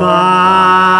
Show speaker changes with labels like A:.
A: my